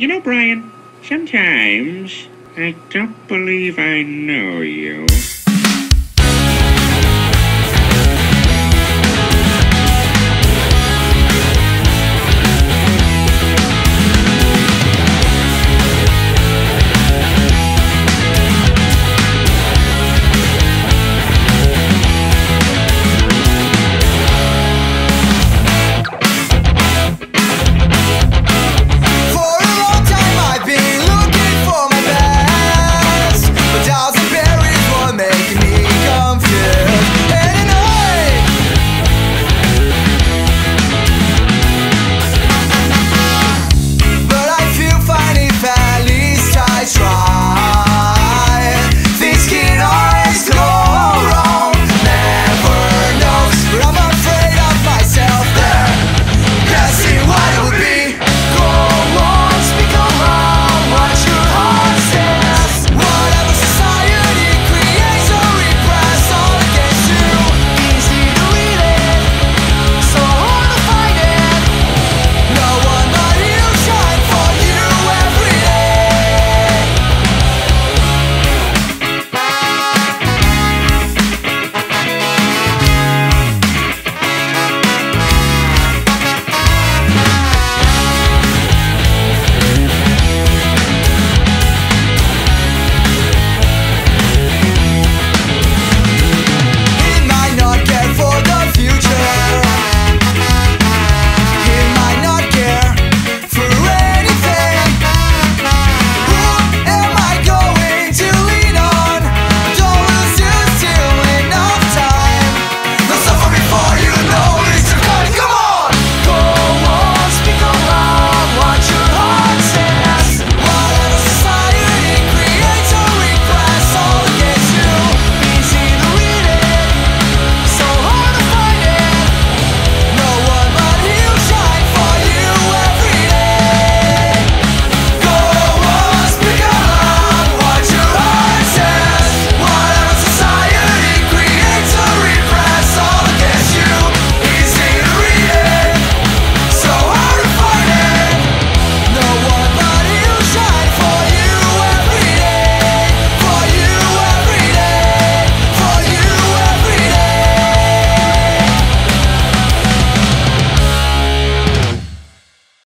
You know, Brian, sometimes I don't believe I know you.